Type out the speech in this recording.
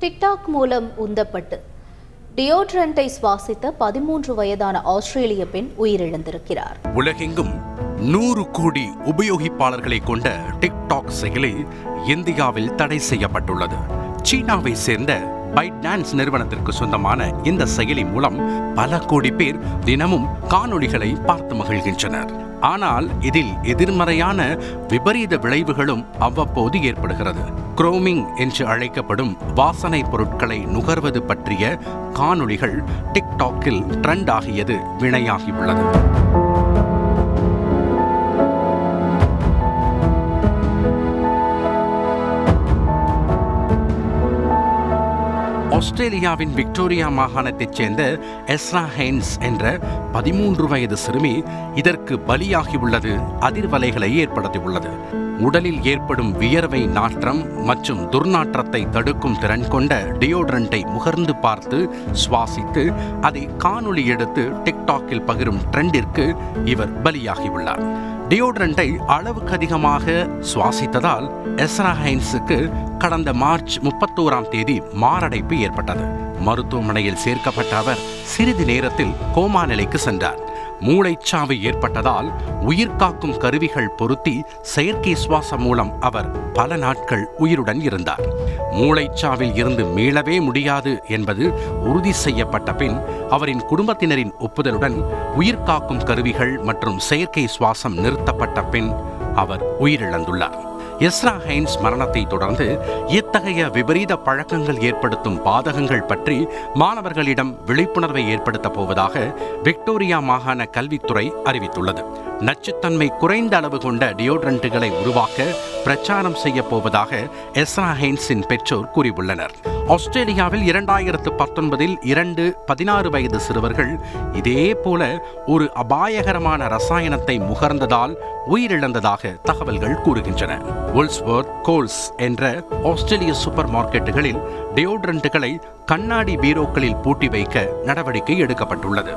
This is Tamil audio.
டிக்டாக் மூலம் உந்தப்பட்டு. டியோட்ரண்டை சுவாசித்த பதிமூன்று வயதான ஆஸ்திரேலிய பெண் உயிரிழந்திருக்கிறார். உலகெங்கும் நூறு கோடி உபயோகிப்பாளர்களை கொண்ட டிக்டாக் செயலி இந்தியாவில் தடை செய்யப்பட்டுள்ளது. சீனாவை சேர்ந்த பைட்னான்ஸ் நிறுவனத்திற்கு சொந்தமான இந்த செயலி மூலம் பல கோடி பேர் தினமும் காணொளிகளை பார்த்து மகிழ்கின்றனர். ஆனால் இதில் எதிர்மறையான விபரீத விளைவுகளும் அவ்வப்போது ஏற்படுகிறது. குரோமிங் என்று அழைக்கப்படும் வாசனை பொருட்களை நுகர்வது பற்றிய காணொளிகள் டிக்டாக்கில் ட்ரெண்ட் ஆகியது வினையாகியுள்ளது. ஆஸ்திரேலியாவின் விக்டோரியா மாகாணத்தைச் சேர்ந்த எஸ்ரா ஹெய்ன்ஸ் என்ற பதிமூன்று வயது சிறுமி இதற்கு பலியாகியுள்ளது. அதிர்வலைகளை ஏற்படுத்தியுள்ளது. உடலில் ஏற்படும் வியர்வை நாற்றம் மற்றும் துர்நாற்றத்தை தடுக்கும் திறன் கொண்ட டியோட்ரண்டை முகர்ந்து பார்த்து சுவாசித்து அதை காணொளி எடுத்து டிக்டாக்கில் பகிரும் ட்ரெண்டிற்கு இவர் பலியாகியுள்ளார். டியோட்ரண்டை அளவுக்கு அதிகமாக சுவாசித்ததால் எஸ்ரா ஹைன்ஸுக்கு கடந்த மார்ச் முப்பத்தோராம் தேதி மாரடைப்பு ஏற்பட்டது. மருத்துவமனையில் சேர்க்கப்பட்ட அவர் சிறிது நேரத்தில் கோமா நிலைக்கு சென்றார். மூளைச்சாவு ஏற்பட்டதால் உயிர்காக்கும் கருவிகள் பொருத்தி செயற்கை சுவாசம் மூலம் அவர் பல நாட்கள் உயிருடன் இருந்தார். மூளைச்சாவில் இருந்து மீளவே முடியாது என்பது உறுதி செய்யப்பட்ட பின் அவரின் குடும்பத்தினரின் ஒப்புதலுடன் உயிர்காக்கும் கருவிகள் மற்றும் செயற்கை சுவாசம் நிறுத்தப்பட்ட பின் அவர் உயிரிழந்துள்ளார். எஸ்ரா ஹைன்ஸ் மரணத்தை தொடர்ந்து இத்தகைய விபரீத பழக்கங்கள் ஏற்படுத்தும் பாதகங்கள் பற்றி மாணவர்களிடம் விழிப்புணர்வை ஏற்படுத்தப் போவதாக விக்டோரியா மாகாண கல்வித்துறை அறிவித்துள்ளது. நச்சுத்தன்மை குறைந்த அளவு கொண்ட டியோட்ரண்ட்டுகளை உருவாக்க பிரச்சாரம் செய்யப்போவதாக எஸ்ரா ஹைன்ஸின் பெற்றோர் கூறியுள்ளனர். ஆஸ்திரேலியாவில் இரண்டாயிரத்து பத்தொன்பதில் இரண்டு பதினாறு வயது சிறுவர்கள் இதே போல ஒரு அபாயகரமான ரசாயனத்தை முகர்ந்ததால் உயிரிழந்ததாக தகவல்கள் கூறுகின்றன. வுல்ஸ்வர்த் கோல்ஸ் என்ற ஆஸ்திரேலிய சூப்பர் மார்க்கெட்டுகளில் டியோட்ரண்ட்டுகளை கண்ணாடி பீரோக்களில் பூட்டி வைக்க நடவடிக்கை எடுக்கப்பட்டுள்ளது.